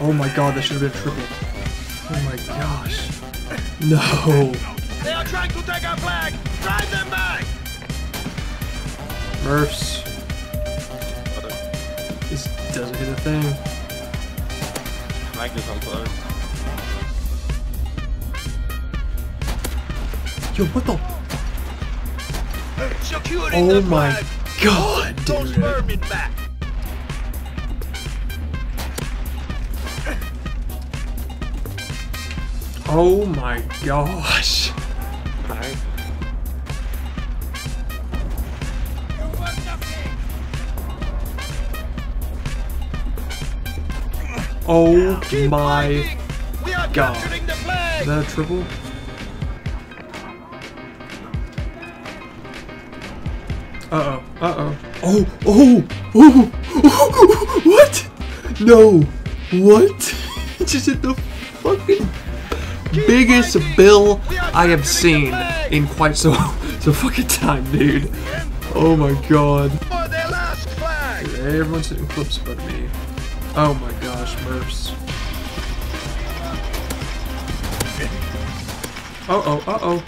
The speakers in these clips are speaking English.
Oh my god, that should have been triple. Oh my gosh. No. They are trying to take our flag! Drive them back! Murphs. This doesn't hit a thing. Flag is on fire. Yo, what the? Securing Oh the my flag! god, Those dude. vermin back! Oh my gosh. Alright. Oh Keep my. fighting! We are God. the! Is that a triple? Uh oh. Uh oh. Oh. Oh. Oh. What? No. What? Just hit the fucking biggest bill I have seen in quite so so fucking time, dude. Oh my god. Everyone's hitting clips but me. Oh my gosh, Murphs. Uh oh, uh oh.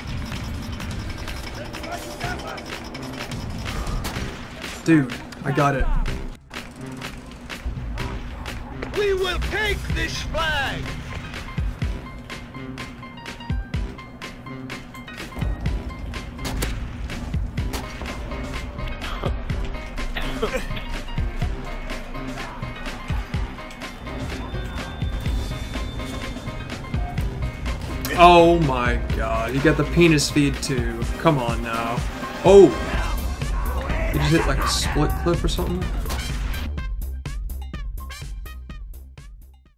Dude, I got it. We will take this flag! Oh my god, you got the penis feed too. Come on now. Oh! Did you hit like a split clip or something?